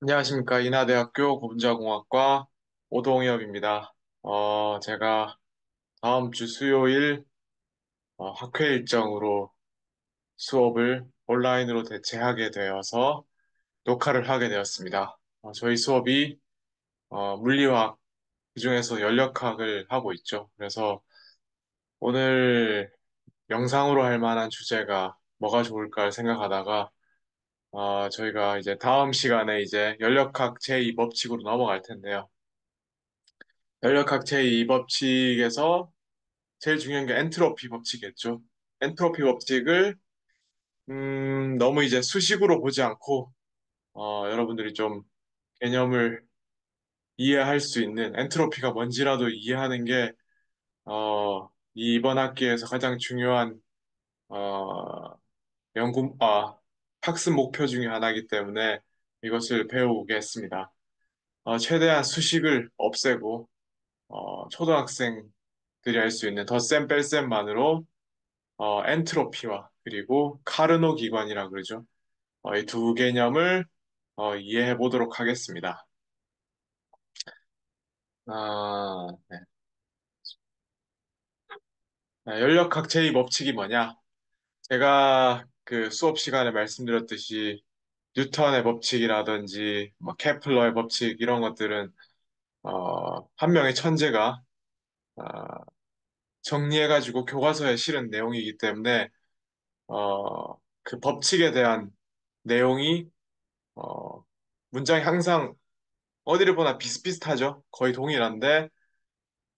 안녕하십니까. 인하대학교 고분자공학과 오동엽입니다. 어, 제가 다음 주 수요일 어, 학회 일정으로 수업을 온라인으로 대체하게 되어서 녹화를 하게 되었습니다. 어, 저희 수업이 어, 물리화학, 그중에서 연력학을 하고 있죠. 그래서 오늘 영상으로 할 만한 주제가 뭐가 좋을까 생각하다가 어, 저희가 이제 다음 시간에 이제 연력학 제2 법칙으로 넘어갈 텐데요. 연력학 제2 법칙에서 제일 중요한 게 엔트로피 법칙이겠죠. 엔트로피 법칙을 음, 너무 이제 수식으로 보지 않고 어, 여러분들이 좀 개념을 이해할 수 있는 엔트로피가 뭔지라도 이해하는 게 어, 이 이번 학기에서 가장 중요한 어, 연구 아, 학습 목표 중에 하나이기 때문에 이것을 배우겠습니다. 어, 최대한 수식을 없애고 어, 초등학생들이 할 수 있는 덧셈 뺄셈만으로 어, 엔트로피와 그리고 카르노 기관이라 그러죠. 어, 이 두 개념을 어, 이해해 보도록 하겠습니다. 아, 네. 아, 연력학 제2 법칙이 뭐냐? 제가 그 수업 시간에 말씀드렸듯이 뉴턴의 법칙이라든지 뭐 케플러의 법칙 이런 것들은 어, 한 명의 천재가 어, 정리해가지고 교과서에 실은 내용이기 때문에 어, 그 법칙에 대한 내용이 어, 문장이 항상 어디를 보나 비슷비슷하죠. 거의 동일한데,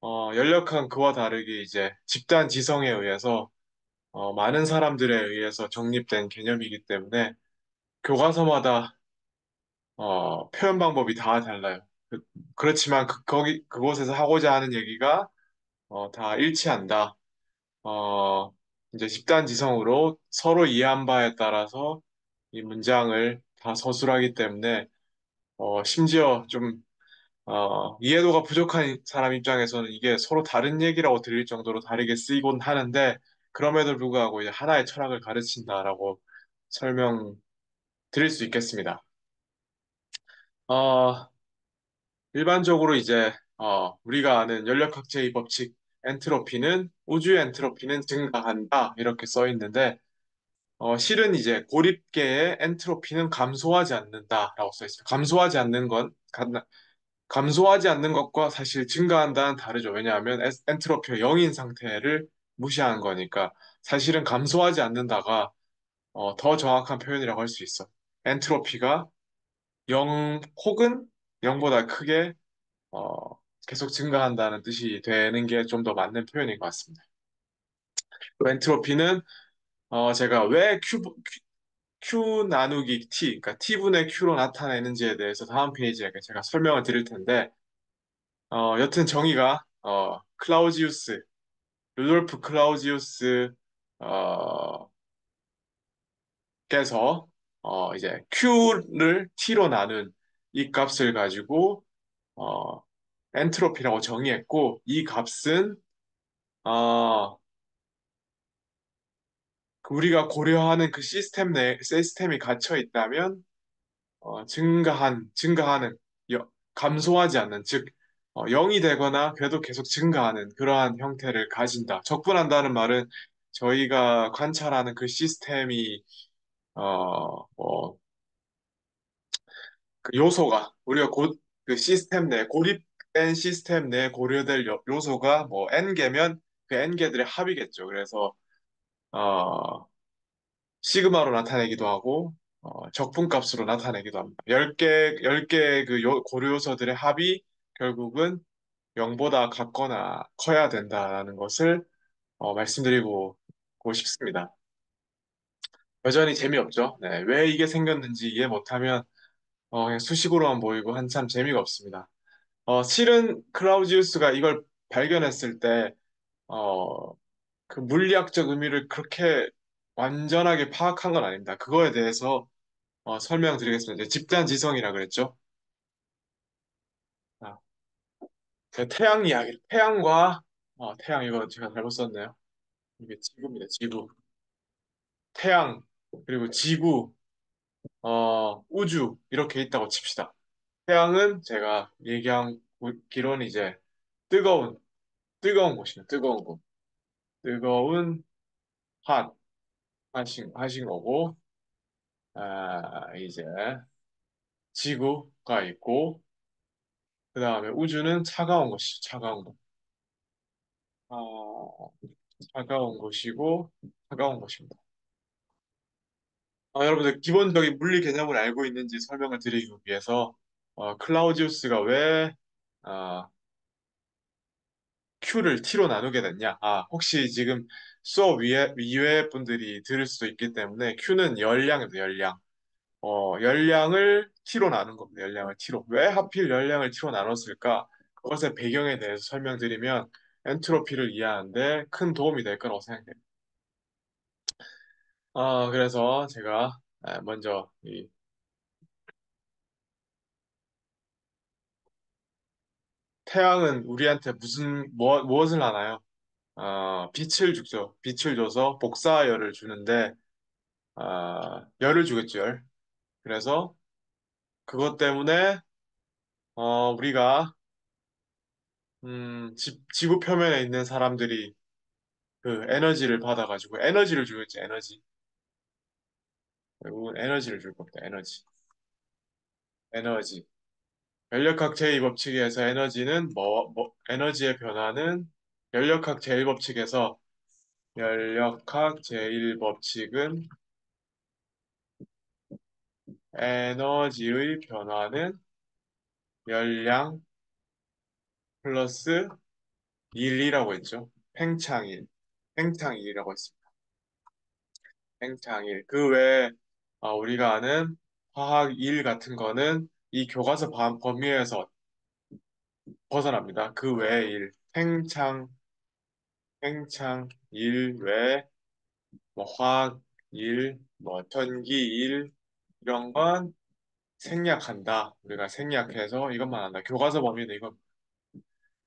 어, 연력한 그와 다르게 이제 집단 지성에 의해서, 어, 많은 사람들에 의해서 정립된 개념이기 때문에 교과서마다, 어, 표현 방법이 다 달라요. 그, 그렇지만 그, 거기, 그곳에서 하고자 하는 얘기가, 어, 다 일치한다. 어, 이제 집단 지성으로 서로 이해한 바에 따라서 이 문장을 다 서술하기 때문에, 어, 심지어 좀 어, 이해도가 부족한 사람 입장에서는 이게 서로 다른 얘기라고 들릴 정도로 다르게 쓰이곤 하는데, 그럼에도 불구하고 이제 하나의 철학을 가르친다라고 설명 드릴 수 있겠습니다. 어, 일반적으로 이제, 어, 우리가 아는 연력학제의 법칙, 엔트로피는, 우주의 엔트로피는 증가한다, 이렇게 써 있는데, 어, 실은 이제 고립계의 엔트로피는 감소하지 않는다라고 써 있어요. 감소하지 않는 건, 감소하지 않는 것과 사실 증가한다는 다르죠. 왜냐하면 엔트로피가 0인 상태를 무시하는 거니까 사실은 감소하지 않는다가 어, 더 정확한 표현이라고 할 수 있어. 엔트로피가 0 혹은 0보다 크게 어, 계속 증가한다는 뜻이 되는 게 좀 더 맞는 표현인 것 같습니다. 그 엔트로피는 어, 제가 왜 Q, Q 나누기 T, 그러니까 T분의 Q로 나타내는지에 대해서 다음 페이지에 제가 설명을 드릴 텐데 어, 여튼 정의가 어, 클라우지우스, 루돌프 클라우지우스 어, 께서 어, 이제 Q를 T로 나눈 이 값을 가지고 어, 엔트로피라고 정의했고 이 값은 어, 그 우리가 고려하는 그 시스템 내 시스템이 갇혀 있다면 어, 증가한 증가하는 여- 감소하지 않는 즉 어, 0이 되거나 그래도 계속 증가하는 그러한 형태를 가진다. 적분한다는 말은 저희가 관찰하는 그 시스템이 어, 뭐, 그 요소가 우리가 곧그 시스템 내 고립된 시스템 내에 고려될 요, 요소가 뭐 n개면 그 n개들의 합이겠죠. 그래서 어, 시그마로 나타내기도 하고 어, 적분값으로 나타내기도 합니다. 10개, 열개그 요- 고려 요소들의 합이 결국은 0보다 같거나 커야 된다라는 것을 어, 말씀드리고 고 싶습니다. 여전히 재미없죠. 네, 왜 이게 생겼는지 이해 못하면 어, 수식으로만 보이고 한참 재미가 없습니다. 어, 실은 클라우지우스가 이걸 발견했을 때, 어, 그 물리학적 의미를 그렇게 완전하게 파악한 건 아닙니다. 그거에 대해서 어, 설명드리겠습니다. 이제 집단 지성이라 그랬죠. 아, 제 태양 이야기, 태양과 어, 태양 이거 제가 잘못 썼네요. 이게 지구입니다. 지구. 태양 그리고 지구 어, 우주 이렇게 있다고 칩시다. 태양은 제가 얘기한 기로는 이제 뜨거운 뜨거운 곳이요. 뜨거운 곳. 뜨거운 핫 하신 하신 거고 아, 이제 지구가 있고 그 다음에 우주는 차가운 것이죠. 차가운 것. 어, 차가운 것이고 차가운 것입니다. 아, 여러분들 기본적인 물리 개념을 알고 있는지 설명을 드리기 위해서 어, 클라우지우스가 왜 아, Q를 T로 나누게 됐냐? 아, 혹시 지금 수업 위에, 위에 분들이 들을 수도 있기 때문에 Q는 열량입니다, 열량. 어, 열량을 T로 나눈 겁니다, 열량을 T로. 왜 하필 열량을 T로 나눴을까? 그것의 배경에 대해서 설명드리면 엔트로피를 이해하는데 큰 도움이 될 거라고 생각해요. 아, 그래서 제가 아, 먼저 이 태양은 우리한테 무슨, 뭐, 무엇을 하나요? 어, 빛을 주죠. 빛을 줘서 복사열을 주는데, 아, 열을 주겠죠, 열. 그래서 그것 때문에 어, 우리가 음, 지, 지구 표면에 있는 사람들이 그 에너지를 받아가지고 에너지를 주겠지 에너지. 결국은 에너지를 줄 겁니다 에너지. 에너지. 연력학 제2법칙에서 에너지는 뭐, 뭐 에너지의 변화는 연력학 제1법칙에서 연력학 제1법칙은 에너지의 변화는 열량 플러스 1이라고 했죠 팽창일 팽창일이라고 했습니다 팽창일. 그 외에 아, 우리가 아는 화학 일 같은 거는 이 교과서 바- 범위에서 벗어납니다. 그 외의 일, 팽창, 팽창 일 외에 뭐 화학 일, 뭐 전기 일 이런 건 생략한다. 우리가 생략해서 이것만 한다. 교과서 범위는 이건.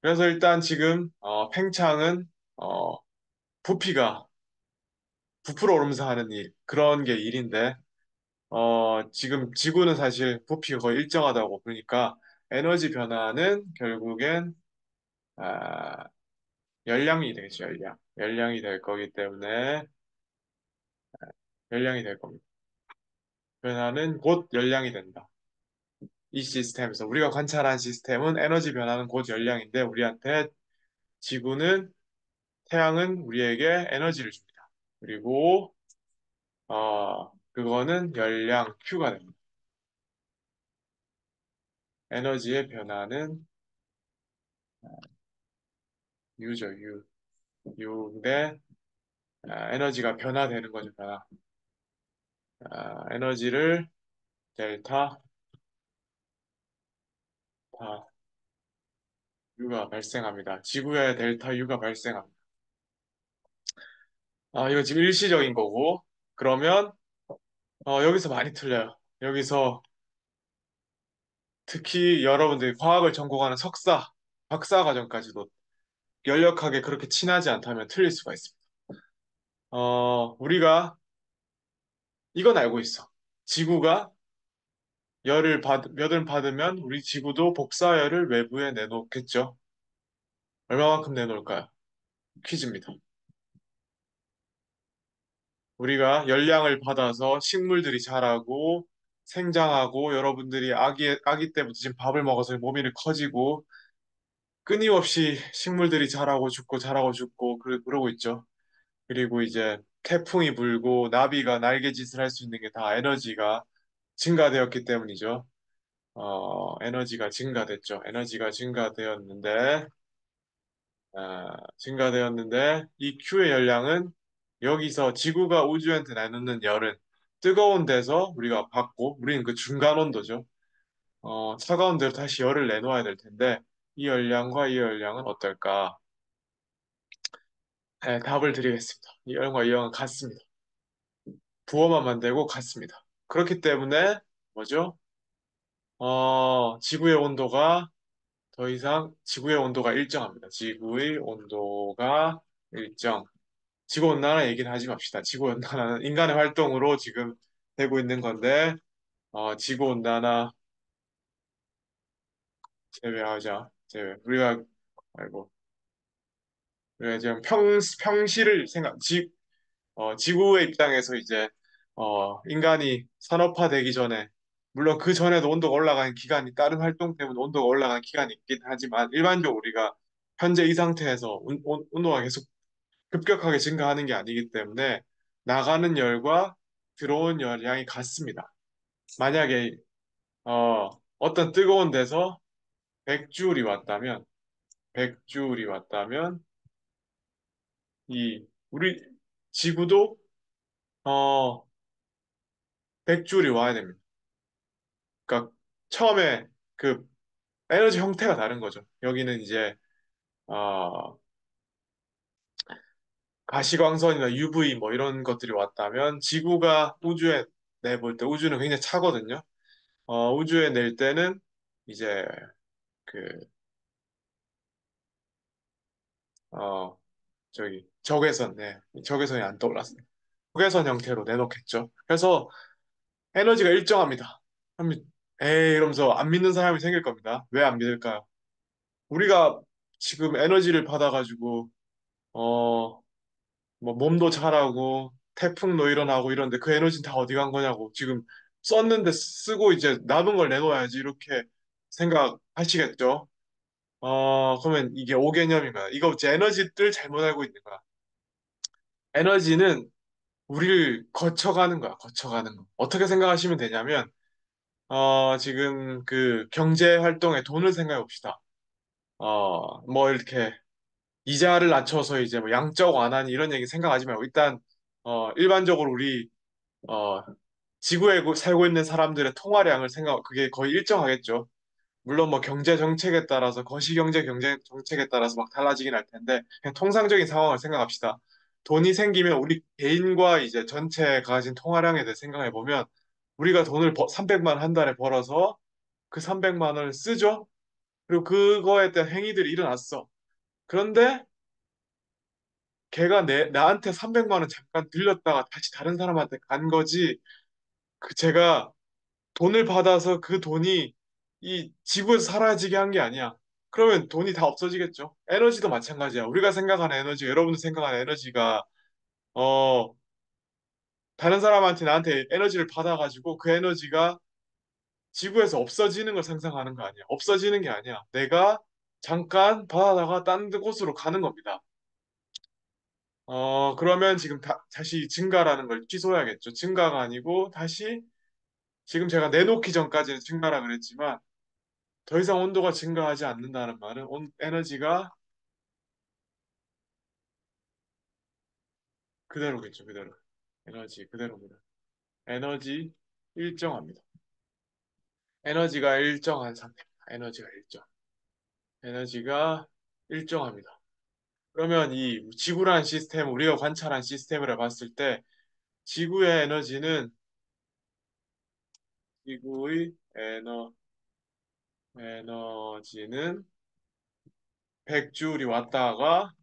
그래서 일단 지금 어, 팽창은 어, 부피가 부풀어 오르면서 하는 일 그런 게 일인데 어, 지금 지구는 사실 부피가 거의 일정하다고 보니까 에너지 변화는 결국엔 아, 열량이 되겠죠, 열량. 열량이 될 거기 때문에 열량이 될 겁니다. 변화는 곧 열량이 된다. 이 시스템에서 우리가 관찰한 시스템은 에너지 변화는 곧 열량인데 우리한테 지구는 태양은 우리에게 에너지를 줍니다. 그리고 어, 그거는 열량 Q가 됩니다. 에너지의 변화는 U죠, U. U인데 아, 에너지가 변화되는 거죠, 변화. 아, 에너지를 델타 다 U가 발생합니다. 지구에 델타 U가 발생합니다. 아, 이거 지금 일시적인 거고, 그러면 어, 여기서 많이 틀려요. 여기서 특히 여러분들이 과학을 전공하는 석사, 박사 과정까지도 연력하게 그렇게 친하지 않다면 틀릴 수가 있습니다. 어, 우리가 이건 알고 있어. 지구가 열을 받, 몇을 받으면 우리 지구도 복사열을 외부에 내놓겠죠. 얼마만큼 내놓을까요? 퀴즈입니다. 우리가 열량을 받아서 식물들이 자라고 생장하고 여러분들이 아기, 아기 때부터 지금 밥을 먹어서 몸이 커지고 끊임없이 식물들이 자라고 죽고 자라고 죽고 그러, 그러고 있죠. 그리고 이제 태풍이 불고 나비가 날개짓을 할 수 있는 게 다 에너지가 증가되었기 때문이죠. 어, 에너지가 증가됐죠. 에너지가 증가되었는데, 아, 증가되었는데, 이 Q의 열량은 여기서 지구가 우주한테 나누는 열은 뜨거운 데서 우리가 받고, 우리는 그 중간 온도죠. 어, 차가운 데로 다시 열을 내놓아야 될 텐데, 이 열량과 이 열량은 어떨까? 네, 답을 드리겠습니다. 이 열과 이 열은 같습니다. 부호만 만들고 같습니다. 그렇기 때문에, 뭐죠? 어, 지구의 온도가 더 이상 지구의 온도가 일정합니다. 지구의 온도가 일정. 지구 온난화 얘기는 하지 맙시다. 지구 온난화는 인간의 활동으로 지금 되고 있는 건데 어, 지구 온난화 제외하자. 제외. 우리가 아이고 지금 평 평시를 생각 지 어, 지구의 입장에서 이제 어, 인간이 산업화되기 전에 물론 그 전에도 온도가 올라가는 기간이 다른 활동 때문에 온도가 올라가는 기간이 있긴 하지만 일반적으로 우리가 현재 이 상태에서 온, 온, 온도가 계속 급격하게 증가하는 게 아니기 때문에 나가는 열과 들어온 열량이 같습니다. 만약에 어, 어떤 뜨거운 데서 100줄이 왔다면 100줄이 왔다면 이 우리 지구도 어 100줄이 와야 됩니다. 그러니까 처음에 그 에너지 형태가 다른 거죠. 여기는 이제 어 가시광선이나 UV 뭐 이런 것들이 왔다면 지구가 우주에 내볼 때 우주는 굉장히 차거든요. 어 우주에 낼 때는 이제 그 어 저기 적외선 네 적외선이 안 떠올랐어요. 적외선 형태로 내놓겠죠. 그래서 에너지가 일정합니다. 에이 이러면서 안 믿는 사람이 생길 겁니다. 왜 안 믿을까요? 우리가 지금 에너지를 받아가지고 어 뭐 몸도 자라고 태풍도 일어나고 이런데 그 에너지는 다 어디 간 거냐고 지금 썼는데 쓰고 이제 남은 걸 내놓아야지 이렇게 생각하시겠죠? 어 그러면 이게 오개념인가요? 이거 이제 에너지를 잘못 알고 있는 거야. 에너지는 우리를 거쳐가는 거야, 거쳐가는 거. 어떻게 생각하시면 되냐면 어 지금 그 경제 활동에 돈을 생각해 봅시다. 어 뭐 이렇게 이자를 낮춰서 이제 뭐 양적 완화니 이런 얘기 생각하지 말고 일단 어 일반적으로 우리 어 지구에 고- 살고 있는 사람들의 통화량을 생각 그게 거의 일정하겠죠. 물론 뭐 경제 정책에 따라서 거시경제 경제 정책에 따라서 막 달라지긴 할 텐데 그냥 통상적인 상황을 생각합시다. 돈이 생기면 우리 개인과 이제 전체 가진 통화량에 대해 생각해 보면 우리가 돈을 300만 한 달에 벌어서 그 300만 원을 쓰죠. 그리고 그거에 대한 행위들이 일어났어. 그런데 걔가 내, 나한테 300만 원 잠깐 들렸다가 다시 다른 사람한테 간 거지. 그 제가 돈을 받아서 그 돈이 이 지구에서 사라지게 한 게 아니야. 그러면 돈이 다 없어지겠죠. 에너지도 마찬가지야. 우리가 생각하는 에너지, 여러분들 생각하는 에너지가 어 다른 사람한테 나한테 에너지를 받아가지고 그 에너지가 지구에서 없어지는 걸 상상하는 거 아니야. 없어지는 게 아니야. 내가 잠깐 받아다가 딴 곳으로 가는 겁니다. 어, 그러면 지금 다, 다시 증가라는 걸 취소해야겠죠. 증가가 아니고 다시 지금 제가 내놓기 전까지는 증가라 그랬지만 더 이상 온도가 증가하지 않는다는 말은 온, 에너지가 그대로겠죠. 그대로. 에너지 그대로입니다. 에너지 일정합니다. 에너지가 일정한 상태입니다. 에너지가 일정. 에너지가 일정합니다. 그러면 이 지구라는 시스템, 우리가 관찰한 시스템을 봤을 때 지구의 에너지는 지구의 에너, 에너지는 100줄이 왔다가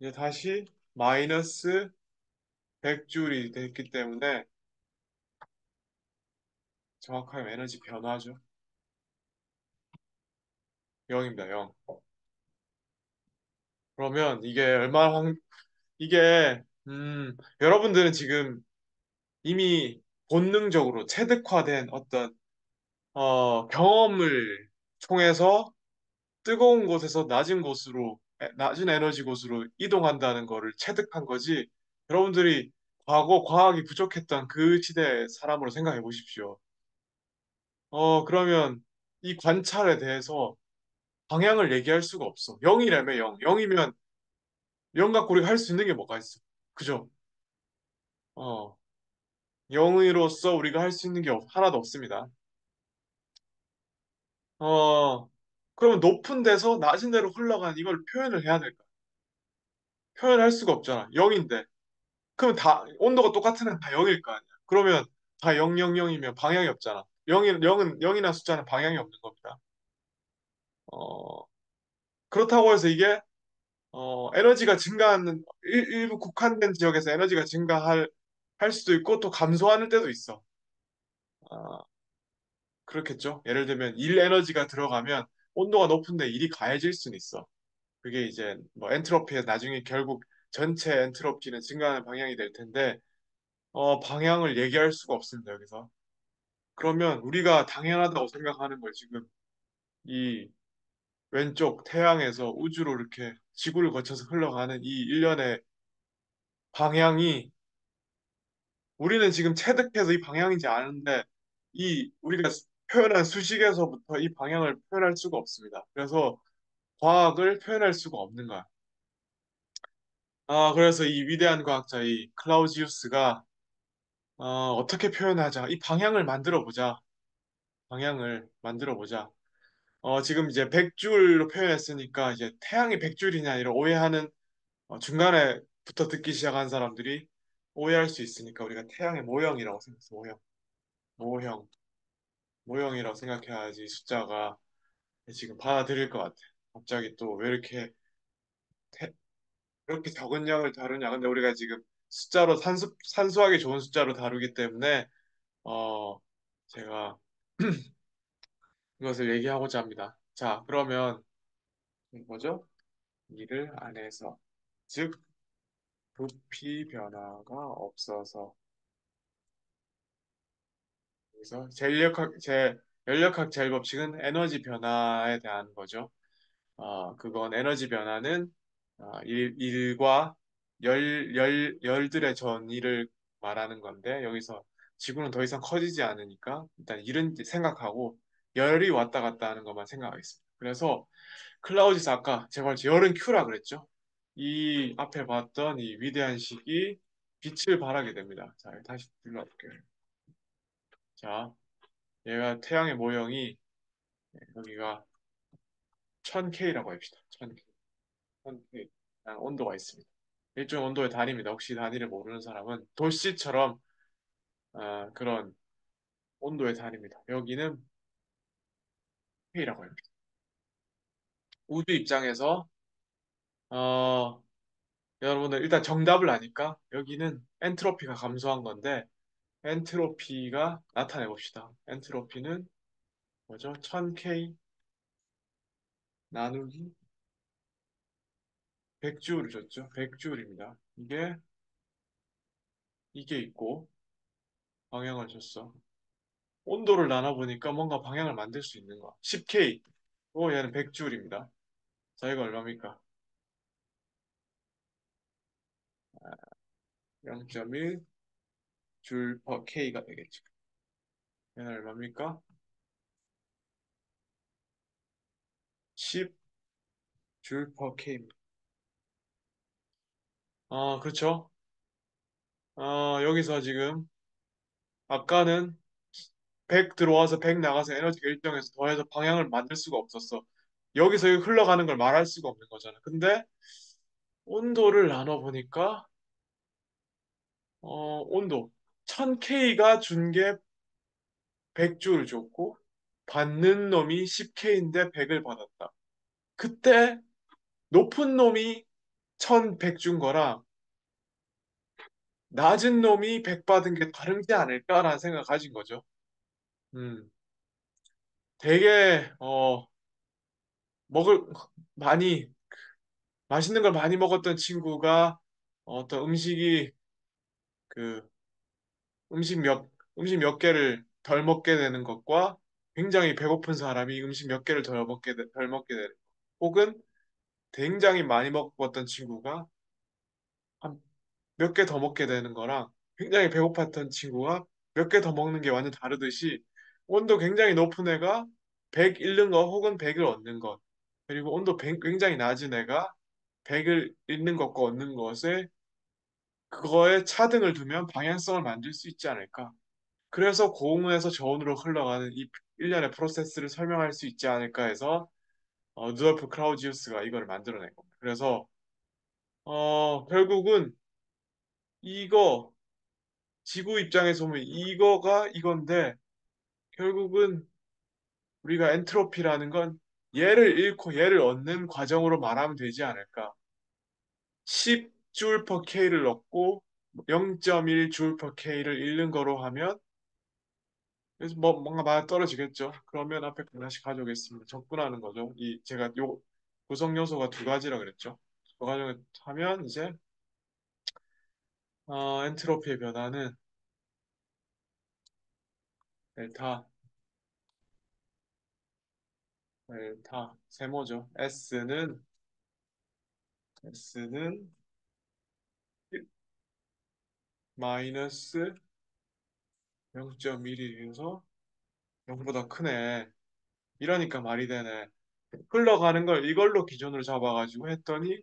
이제 다시 마이너스 100줄이 됐기 때문에 정확하게 에너지 변화죠. 0입니다, 0. 그러면 이게 얼마나 황, 이게, 음, 여러분들은 지금 이미 본능적으로 체득화된 어떤, 어, 경험을 통해서 뜨거운 곳에서 낮은 곳으로, 에- 낮은 에너지 곳으로 이동한다는 거를 체득한 거지, 여러분들이 과거 과학이 부족했던 그 시대의 사람으로 생각해 보십시오. 어, 그러면 이 관찰에 대해서 방향을 얘기할 수가 없어. 0이라며 0. 0이면 0 갖고 우리가 할 수 있는 게 뭐가 있어? 그죠? 어, 0으로서 우리가 할 수 있는 게 없- 하나도 없습니다. 어, 그러면 높은 데서 낮은 데로 흘러가는 이걸 표현을 해야 될까? 표현할 수가 없잖아. 0인데. 그럼 다, 온도가 똑같은 애는 다 0일 거 아니야. 그러면 다 0, 0, 0이면 방향이 없잖아. 0이, 0은, 0이나 숫자는 방향이 없는 겁니다. 어, 그렇다고 해서 이게 어, 에너지가 증가하는 일, 일부 국한된 지역에서 에너지가 증가할 할 수도 있고 또 감소하는 때도 있어. 아, 그렇겠죠. 예를 들면 일 에너지가 들어가면 온도가 높은데 일이 가해질 수는 있어. 그게 이제 뭐 엔트로피에 나중에 결국 전체 엔트로피는 증가하는 방향이 될 텐데 어, 방향을 얘기할 수가 없습니다, 여기서. 그러면 우리가 당연하다고 생각하는 걸 지금 이 왼쪽 태양에서 우주로 이렇게 지구를 거쳐서 흘러가는 이 일련의 방향이 우리는 지금 체득해서 이 방향인지 아는데 이 우리가 표현한 수식에서부터 이 방향을 표현할 수가 없습니다. 그래서 과학을 표현할 수가 없는 거야. 아, 그래서 이 위대한 과학자 이 클라우지우스가 어, 어떻게 표현하자. 이 방향을 만들어 보자. 방향을 만들어 보자. 어, 지금 이제 100줄로 표현했으니까 이제 태양이 100줄이냐 이런 오해하는 어, 중간에부터 듣기 시작한 사람들이 오해할 수 있으니까 우리가 태양의 모형이라고 생각해서 모형, 모형, 모형이라고 생각해야지 숫자가 지금 받아들일 것 같아. 갑자기 또 왜 이렇게 태- 이렇게 적은 양을 다루냐? 근데 우리가 지금 숫자로 산수 산수하기 좋은 숫자로 다루기 때문에 어 제가 이것을 얘기하고자 합니다. 자, 그러면 뭐죠? 이를 안에서 즉 부피 변화가 없어서 그래서 전력학 제 연력학 제일 법칙은 에너지 변화에 대한 거죠. 어, 그건 에너지 변화는 어, 일, 일과 열, 열, 열들의 전이를 말하는 건데 여기서 지구는 더 이상 커지지 않으니까 일단 일은 생각하고 열이 왔다 갔다 하는 것만 생각하겠습니다. 그래서 클라우디스 아까 제가 열은 Q라 그랬죠. 이 앞에 봤던 이 위대한 식이 빛을 발하게 됩니다. 자, 다시 불러볼게요. 자, 얘가 태양의 모형이 여기가 1000K라고 합시다. 1000K. 1000K. 아, 온도가 있습니다. 일종의 온도의 단위입니다. 혹시 단위를 모르는 사람은 도시처럼 아, 그런 온도의 단위입니다. 여기는 K라고 합니다. 우주 입장에서 어, 여러분들 일단 정답을 아니까 여기는 엔트로피가 감소한 건데 엔트로피가 나타내 봅시다. 엔트로피는 뭐죠? 1000K 나누기 100주를 줬죠. 100주울입니다. 이게 이게 있고 방향을 줬어. 온도를 나눠보니까 뭔가 방향을 만들 수 있는 거야. 10K. 오, 얘는 100주울입니다. 자, 이거 얼마입니까? 0.1 줄 per K가 되겠죠. 얘는 얼마입니까? 10줄 per K입니다. 아, 그렇죠. 아, 여기서 지금 아까는 100 들어와서 100 나가서 에너지가 일정해서 더해서 방향을 만들 수가 없었어. 여기서 흘러가는 걸 말할 수가 없는 거잖아. 근데 온도를 나눠보니까 어, 온도 1000K가 준 게 100주를 줬고 받는 놈이 10K인데 100을 받았다. 그때 높은 놈이 1100 준 거랑 낮은 놈이 100 받은 게 다르지 않을까라는 생각 가진 거죠. 음, 되게 어, 먹을 많이 맛있는 걸 많이 먹었던 친구가 어떤 음식이 그 음식 몇 음식 몇 개를 덜 먹게 되는 것과 굉장히 배고픈 사람이 음식 몇 개를 덜 먹게 되- 덜 먹게 되는 것. 혹은 굉장히 많이 먹었던 친구가 한몇개 더 먹게 되는 거랑 굉장히 배고팠던 친구가 몇 개 더 먹는 게 완전 다르듯이 온도 굉장히 높은 애가 100 잃는 거 혹은 100을 얻는 것 그리고 온도 뱅- 굉장히 낮은 애가 100을 잃는 것과 얻는 것에 그거에 차등을 두면 방향성을 만들 수 있지 않을까. 그래서 고온에서 저온으로 흘러가는 이 일련의 프로세스를 설명할 수 있지 않을까 해서 어, 누돌프 크라우지우스가 이걸 만들어낸 겁니다. 그래서 어, 결국은 이거 지구 입장에서 보면 이거가 이건데 결국은 우리가 엔트로피라는 건 얘를 잃고 얘를 얻는 과정으로 말하면 되지 않을까. 10 줄 per K를 얻고 0.1 줄 per K를 잃는 거로 하면 그래서 뭐 뭔가 많이 떨어지겠죠. 그러면 앞에 거 다시 가져오겠습니다. 접근하는 거죠. 이 제가 요 구성 요소가 두 가지라 그랬죠. 두 가지를 하면 이제 어, 엔트로피의 변화는 델타 델타 세모죠. S는 S는 마이너스 0.1이어서 0보다 크네. 이러니까 말이 되네. 흘러가는 걸 이걸로 기준으로 잡아가지고 했더니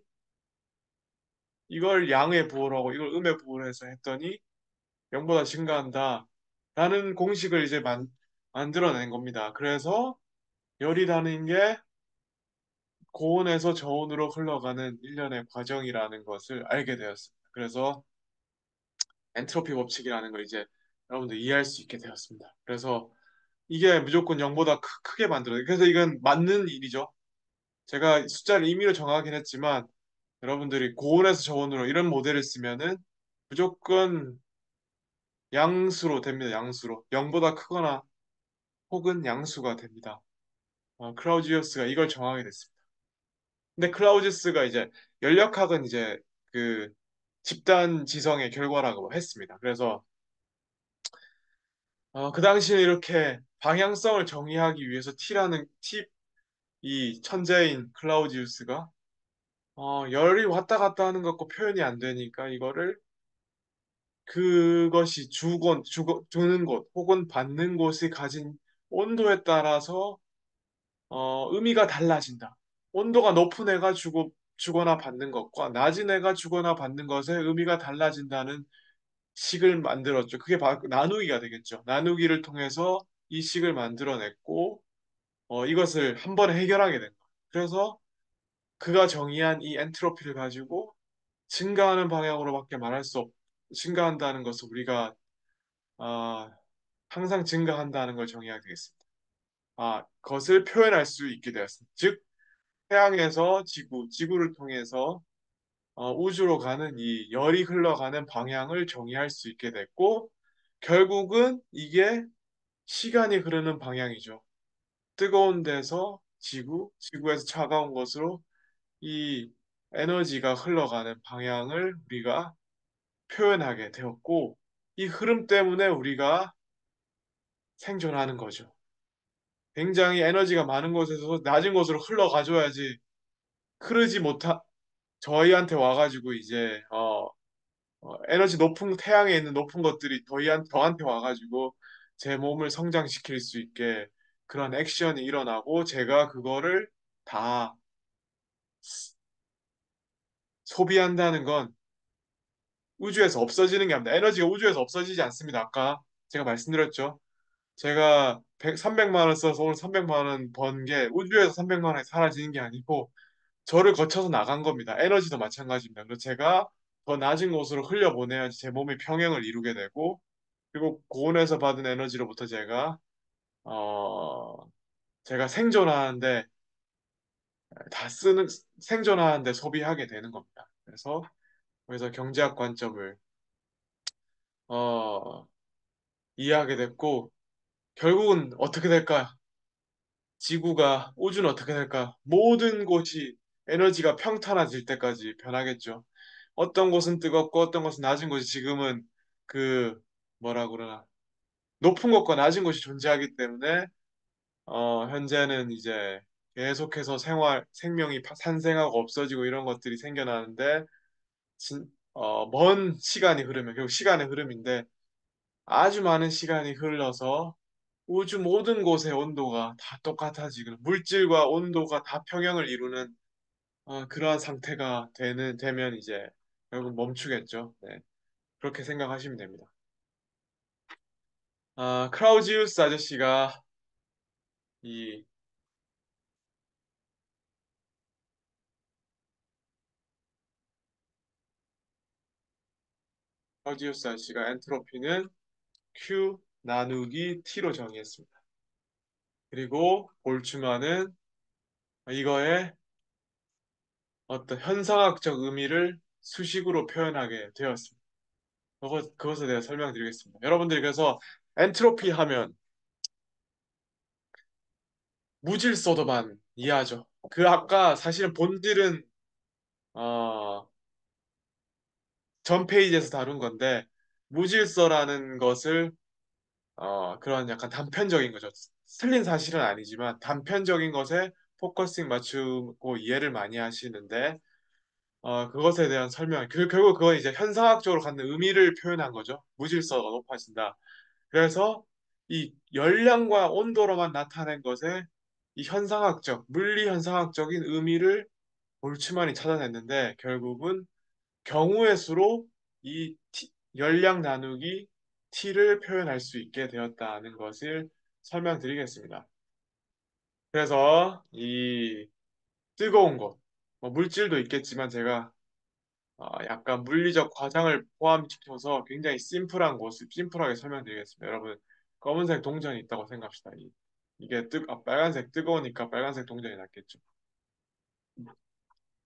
이걸 양의 부호라고 이걸 음의 부호로 해서 했더니 0보다 증가한다. 라는 공식을 이제 만, 만들어낸 겁니다. 그래서 열이 닿는 게 고온에서 저온으로 흘러가는 일련의 과정이라는 것을 알게 되었습니다. 그래서 엔트로피 법칙이라는 걸 이제 여러분들 이해할 수 있게 되었습니다. 그래서 이게 무조건 0보다 크, 크게 만들어요. 그래서 이건 맞는 일이죠. 제가 숫자를 임의로 정하긴 했지만 여러분들이 고온에서 저온으로 이런 모델을 쓰면은 무조건 양수로 됩니다. 양수로. 0보다 크거나 혹은 양수가 됩니다. 어, 클라우지우스가 이걸 정하게 됐습니다. 근데 클라우지우스가 이제 연력학은 이제 그 집단 지성의 결과라고 했습니다. 그래서 어, 그 당시에 이렇게 방향성을 정의하기 위해서 T라는 T 이 천재인 클라우지우스가 어, 열이 왔다 갔다 하는 것과 표현이 안 되니까 이거를 그것이 주건, 주, 주는 곳 혹은 받는 곳이 가진 온도에 따라서 어, 의미가 달라진다. 온도가 높은 애가 주고, 주거나 받는 것과 낮은 애가 주거나 받는 것의 의미가 달라진다는 식을 만들었죠. 그게 나누기가 되겠죠. 나누기를 통해서 이 식을 만들어냈고 어, 이것을 한 번에 해결하게 된 거예요. 그래서 그가 정의한 이 엔트로피를 가지고 증가하는 방향으로밖에 말할 수 없, 증가한다는 것을 우리가 아, 항상 증가한다는 걸 정의하게 되겠습니다. 아, 것을 표현할 수 있게 되었습니다. 즉, 태양에서 지구, 지구를 통해서 어, 우주로 가는 이 열이 흘러가는 방향을 정의할 수 있게 됐고, 결국은 이게 시간이 흐르는 방향이죠. 뜨거운 데서 지구, 지구에서 차가운 것으로 이 에너지가 흘러가는 방향을 우리가 표현하게 되었고, 이 흐름 때문에 우리가 생존하는 거죠. 굉장히 에너지가 많은 곳에서 낮은 곳으로 흘러가줘야지 흐르지 못하, 저희한테 와가지고 이제, 어, 어, 에너지 높은, 태양에 있는 높은 것들이 저희한, 저한테 와가지고 제 몸을 성장시킬 수 있게 그런 액션이 일어나고 제가 그거를 다 소비한다는 건 우주에서 없어지는 게 아닙니다. 에너지가 우주에서 없어지지 않습니다. 아까 제가 말씀드렸죠. 제가 100, 300만 원 써서 오늘 300만 원 번 게 우주에서 300만 원이 사라지는 게 아니고 저를 거쳐서 나간 겁니다. 에너지도 마찬가지입니다. 그래서 제가 더 낮은 곳으로 흘려보내야지 제 몸이 평행을 이루게 되고 그리고 고온에서 받은 에너지로부터 제가 어 제가 생존하는데 다 쓰는 생존하는데 소비하게 되는 겁니다. 그래서 그래서 경제학 관점을 어 이해하게 됐고 결국은 어떻게 될까? 지구가 우주는 어떻게 될까? 모든 곳이 에너지가 평탄해질 때까지 변하겠죠. 어떤 곳은 뜨겁고 어떤 곳은 낮은 곳이 지금은 그 뭐라 그러나 높은 곳과 낮은 곳이 존재하기 때문에 어 현재는 이제 계속해서 생활 생명이 파- 산생하고 없어지고 이런 것들이 생겨나는데 진, 어, 먼 시간이 흐르면 결국 시간의 흐름인데 아주 많은 시간이 흘러서 우주 모든 곳의 온도가 다 똑같아지고 물질과 온도가 다 평형을 이루는 어, 그러한 상태가 되는 되면 이제 결국 멈추겠죠. 네, 그렇게 생각하시면 됩니다. 아, 크라우지우스 아저씨가 이 크라우지우스 아저씨가 엔트로피는 Q 나누기 T로 정의했습니다. 그리고 볼츠만은 이거의 어떤 현상학적 의미를 수식으로 표현하게 되었습니다. 그것, 그것에 대해 설명드리겠습니다. 여러분들이 그래서 엔트로피 하면 무질서도만 이해하죠. 그 아까 사실은 본질은 어, 전 페이지에서 다룬 건데 무질서라는 것을 어, 그런 약간 단편적인 거죠. 틀린 사실은 아니지만 단편적인 것에 focusing 맞추고 이해를 많이 하시는데 어, 그것에 대한 설명, 그, 결국 그건 이제 현상학적으로 갖는 의미를 표현한 거죠. 무질서가 높아진다. 그래서 이 열량과 온도로만 나타낸 것에 이 현상학적, 물리 현상학적인 의미를 볼츠만이 찾아냈는데 결국은 경우의 수로 이 T- 열량 나누기 T를 표현할 수 있게 되었다는 것을 설명드리겠습니다. 그래서 이 뜨거운 것, 뭐 물질도 있겠지만 제가 어, 약간 물리적 과장을 포함시켜서 굉장히 심플한 것을 심플하게 설명드리겠습니다. 여러분, 검은색 동전이 있다고 생각합시다. 이, 이게 뜨, 아, 빨간색 뜨거우니까 빨간색 동전이 낫겠죠.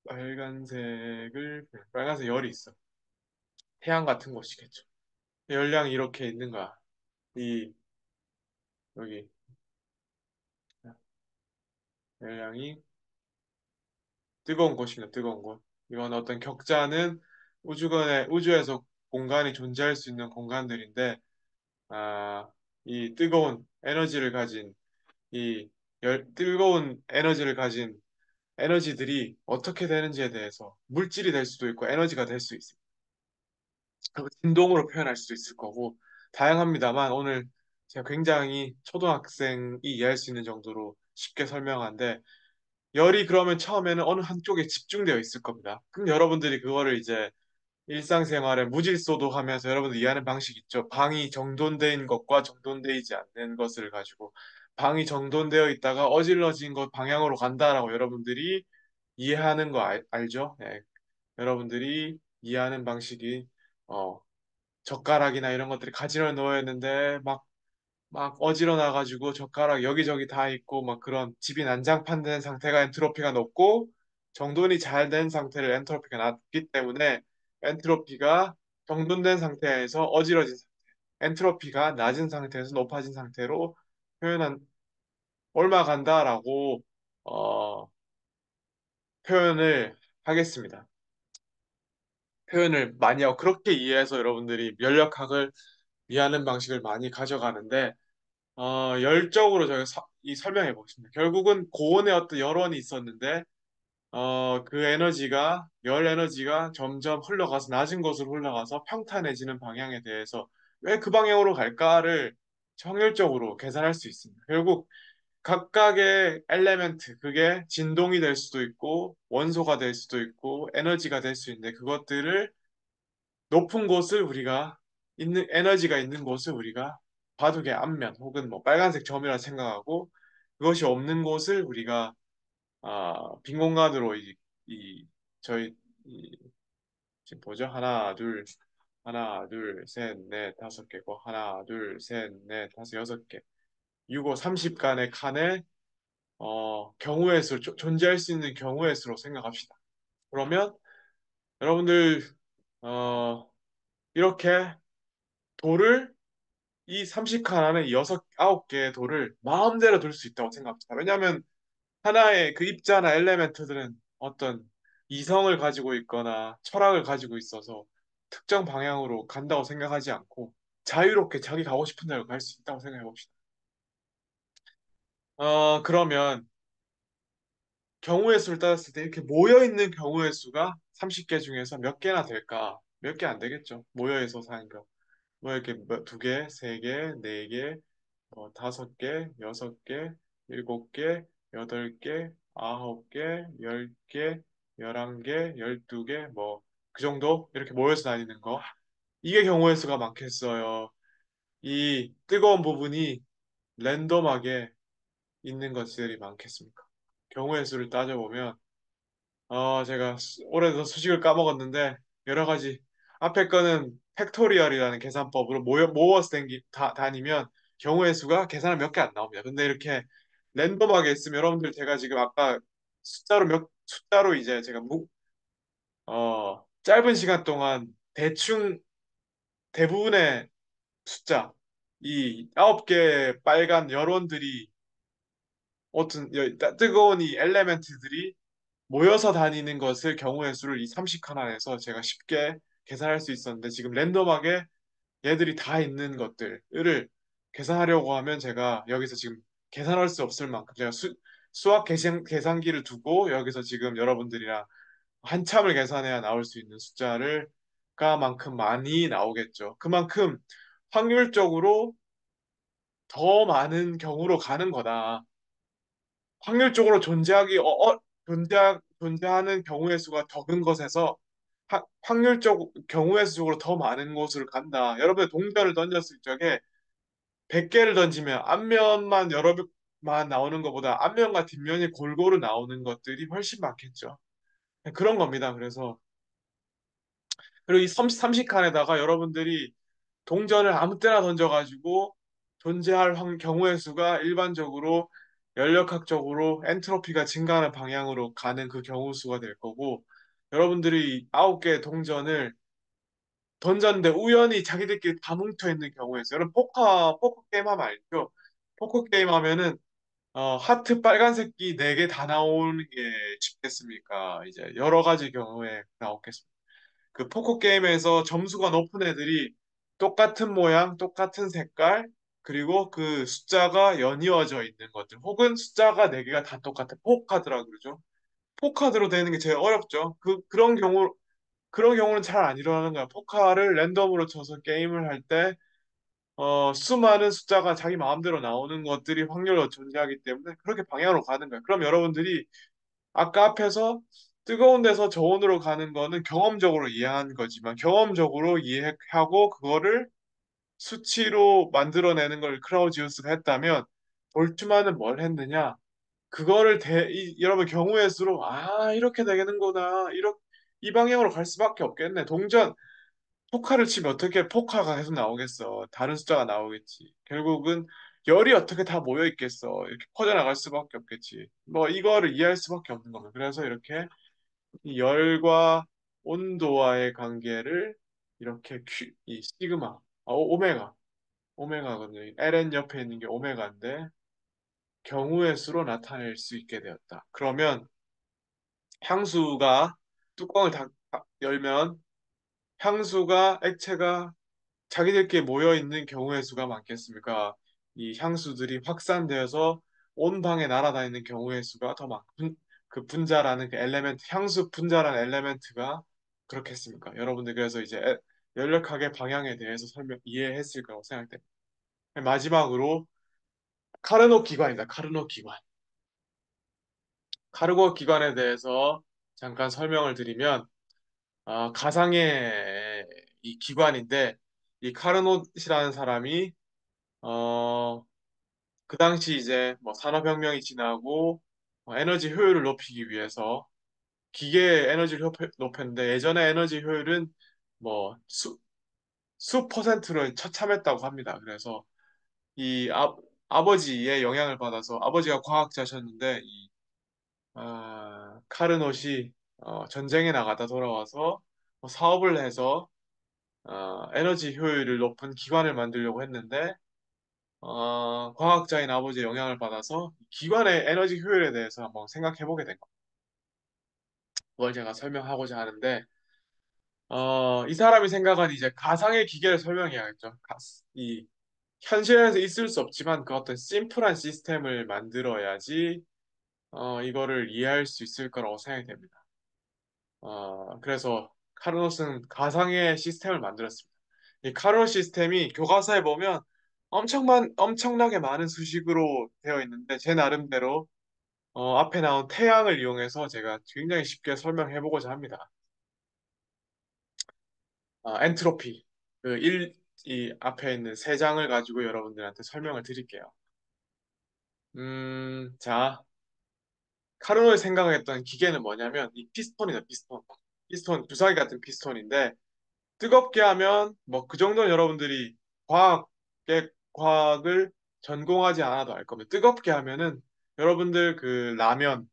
빨간색을 빨간색 열이 있어. 태양 같은 것이겠죠. 열량이 이렇게 있는 거야. 이 여기 열량이 뜨거운 곳입니다. 뜨거운 곳. 이건 어떤 격자는 우주간에 우주에서 공간이 존재할 수 있는 공간들인데 아, 이 뜨거운 에너지를 가진 이 열, 뜨거운 에너지를 가진 에너지들이 어떻게 되는지에 대해서 물질이 될 수도 있고 에너지가 될 수 있습니다. 진동으로 표현할 수도 있을 거고 다양합니다만 오늘 제가 굉장히 초등학생이 이해할 수 있는 정도로 쉽게 설명한데 열이 그러면 처음에는 어느 한쪽에 집중되어 있을 겁니다. 그럼 여러분들이 그거를 이제 일상생활에 무질서도 하면서 여러분들 이해하는 방식 있죠. 방이 정돈된 것과 정돈되지 않는 것을 가지고 방이 정돈되어 있다가 어질러진 것 방향으로 간다라고 여러분들이 이해하는 거 알, 알죠? 네. 여러분들이 이해하는 방식이 어, 젓가락이나 이런 것들이 가지런히 놓여 있는데 막 막 어지러나 가지고 젓가락 여기저기 다 있고 막 그런 집이 난장판된 상태가 엔트로피가 높고 정돈이 잘 된 상태를 엔트로피가 낮기 때문에 엔트로피가 정돈된 상태에서 어지러진 상태, 엔트로피가 낮은 상태에서 높아진 상태로 표현한 옮아간다라고 어, 표현을 하겠습니다. 표현을 많이 하고 그렇게 이해해서 여러분들이 면역학을 이해하는 방식을 많이 가져가는데 어, 열적으로 저희가 서- 이 설명해 보겠습니다. 결국은 고온의 어떤 열원이 있었는데 어, 그 에너지가 열 에너지가 점점 흘러가서 낮은 곳으로 흘러가서 평탄해지는 방향에 대해서 왜 그 방향으로 갈까를 정열적으로 계산할 수 있습니다. 결국 각각의 엘레멘트 그게 진동이 될 수도 있고 원소가 될 수도 있고 에너지가 될 수 있는데 그것들을 높은 곳을 우리가 있는 에너지가 있는 곳을 우리가 바둑의 앞면 혹은 뭐 빨간색 점이라 생각하고 그것이 없는 곳을 우리가 아, 빈 공간으로 이, 이 저희 이, 지금 보죠? 하나, 둘, 하나, 둘, 셋, 넷, 다섯 개고 하나, 둘, 셋, 넷, 다섯, 여섯 개. 6, 5, 30간의 칸에 어, 경우의 수, 조- 존재할 수 있는 경우의 수로 생각합시다. 그러면 여러분들 어, 이렇게 돌을 이 30칸 안에 여섯, 아홉 개의 돌을 마음대로 둘수 있다고 생각합니다. 왜냐하면 하나의 그 입자나 엘레멘트들은 어떤 이성을 가지고 있거나 철학을 가지고 있어서 특정 방향으로 간다고 생각하지 않고 자유롭게 자기 가고 싶은 대로 갈 수 있다고 생각해 봅시다. 어, 그러면 경우의 수를 따졌을 때 이렇게 모여 있는 경우의 수가 30개 중에서 몇 개나 될까? 몇 개 안 되겠죠. 모여 있어서 하는 거. 뭐 이렇게 몇- 두 개, 세 개, 네 개, 어, 다섯 개, 여섯 개, 일곱 개, 여덟 개, 아홉 개, 열 개, 열한 개, 열두 개, 뭐, 그 정도? 이렇게 모여서 다니는 거. 이게 경우의 수가 많겠어요. 이 뜨거운 부분이 랜덤하게 있는 것들이 많겠습니까? 경우의 수를 따져보면, 어, 제가 수- 올해도 수식을 까먹었는데, 여러 가지. 앞에 거는 팩토리얼이라는 계산법으로 모여, 모아서 댕기, 다, 다니면 경우의 수가 계산을 몇 개 안 나옵니다. 근데 이렇게 랜덤하게 있으면 여러분들 제가 지금 아까 숫자로 몇, 숫자로 이제 제가 무, 어, 짧은 시간 동안 대충 대부분의 숫자, 이 아홉 개 빨간 여론들이 어떤 뜨거운 이 엘레멘트들이 모여서 다니는 것을 경우의 수를 이 30칸 안에서 제가 쉽게 계산할 수 있었는데 지금 랜덤하게 얘들이 다 있는 것들을 계산하려고 하면 제가 여기서 지금 계산할 수 없을 만큼 제가 수, 수학 계산, 계산기를 두고 여기서 지금 여러분들이랑 한참을 계산해야 나올 수 있는 숫자를 가만큼 많이 나오겠죠. 그만큼 확률적으로 더 많은 경우로 가는 거다. 확률적으로 존재하기 어, 어, 존재 존재하는 경우의 수가 적은 것에서 하- 확률적 경우의 수적으로 더 많은 곳으로 간다. 여러분의 동전을 던졌을 적에 100개를 던지면 앞면만 여러 개만 나오는 것보다 앞면과 뒷면이 골고루 나오는 것들이 훨씬 많겠죠. 그런 겁니다. 그래서 그리고 이 30, 칸에다가 여러분들이 동전을 아무 때나 던져가지고 존재할 확- 경우의 수가 일반적으로 열역학적으로 엔트로피가 증가하는 방향으로 가는 그 경우 수가 될 거고 여러분들이 아홉 개의 동전을 던졌는데 우연히 자기들끼리 다 뭉쳐 있는 경우에 서 여러분 포커 포커 게임 하면 알죠? 포커 게임 하면은 어, 하트 빨간색이 네 개 다 나오는 게 쉽겠습니까? 이제 여러 가지 경우에 나오겠습니다. 그 포커 게임에서 점수가 높은 애들이 똑같은 모양, 똑같은 색깔, 그리고 그 숫자가 연이어져 있는 것들, 혹은 숫자가 네 개가 다 똑같은 포카드라 그러죠. 포카드로 되는 게 제일 어렵죠. 그 그런 경우 그런 경우는 잘 안 일어나는 거야. 포카를 랜덤으로 쳐서 게임을 할 때, 어, 수많은 숫자가 자기 마음대로 나오는 것들이 확률로 존재하기 때문에 그렇게 방향으로 가는 거야. 그럼 여러분들이 아까 앞에서 뜨거운 데서 저온으로 가는 거는 경험적으로 이해한 거지만 경험적으로 이해하고 그거를 수치로 만들어내는 걸 크라우지우스가 했다면 볼트만은 뭘 했느냐? 그거를 대, 이, 여러분 경우의 수로 아 이렇게 되겠는구나 이렇게 이 방향으로 갈 수밖에 없겠네. 동전 포카를 치면 어떻게 포카가 계속 나오겠어? 다른 숫자가 나오겠지. 결국은 열이 어떻게 다 모여 있겠어? 이렇게 퍼져나갈 수밖에 없겠지. 뭐 이거를 이해할 수밖에 없는 겁니다. 그래서 이렇게 이 열과 온도와의 관계를 이렇게 큐, 이 시그마, 아, 오- 오메가, 오메가거든요. ln 옆에 있는 게 오메가인데 경우의 수로 나타낼 수 있게 되었다. 그러면 향수가 뚜껑을 다 다 열면 향수가 액체가 자기들끼리 모여 있는 경우의 수가 많겠습니까? 이 향수들이 확산되어서 온 방에 날아다니는 경우의 수가 더 많고 그 분자라는 그 엘레멘트 향수 분자라는 엘레멘트가 그렇겠습니까? 여러분들 그래서 이제 에- 연력학의 방향에 대해서 설명 이해했을 거라고 생각됩니다. 마지막으로 카르노 기관입니다. 카르노 기관. 카르노 기관에 대해서 잠깐 설명을 드리면 아, 가상의 이 기관인데 이 카르노시라는 사람이 어, 그 당시 이제 뭐 산업혁명이 지나고 어, 에너지 효율을 높이기 위해서 기계 에너지를 높- 높였는데 예전에 에너지 효율은 뭐 수, 수 퍼센트를 처참했다고 합니다. 그래서 이 아, 아버지의 영향을 받아서 아버지가 과학자셨는데 이 아, 카르노시 어, 전쟁에 나가다 돌아와서 뭐 사업을 해서 어, 에너지 효율을 높은 기관을 만들려고 했는데 어, 과학자인 아버지의 영향을 받아서 기관의 에너지 효율에 대해서 한번 생각해 보게 된 거. 그걸 제가 설명하고자 하는데, 어, 이 사람이 생각한 이제 가상의 기계를 설명해야겠죠. 가- 이 현실에서 있을 수 없지만 그 어떤 심플한 시스템을 만들어야지 어, 이거를 이해할 수 있을 거라고 생각이 됩니다. 어, 그래서 카르노스는 가상의 시스템을 만들었습니다. 이 카르노 시스템이 교과서에 보면 엄청만, 엄청나게 많은 수식으로 되어 있는데 제 나름대로 어, 앞에 나온 태양을 이용해서 제가 굉장히 쉽게 설명해 보고자 합니다. 아, 엔트로피. 그 일, 이 앞에 있는 세 장을 가지고 여러분들한테 설명을 드릴게요. 음, 자, 카르노의 생각했던 기계는 뭐냐면 이 피스톤이다, 피스톤. 피스톤, 주사기 같은 피스톤인데 뜨겁게 하면 뭐 그 정도는 여러분들이 과학의 과학을 전공하지 않아도 알 겁니다. 뜨겁게 하면은 여러분들 그 라면을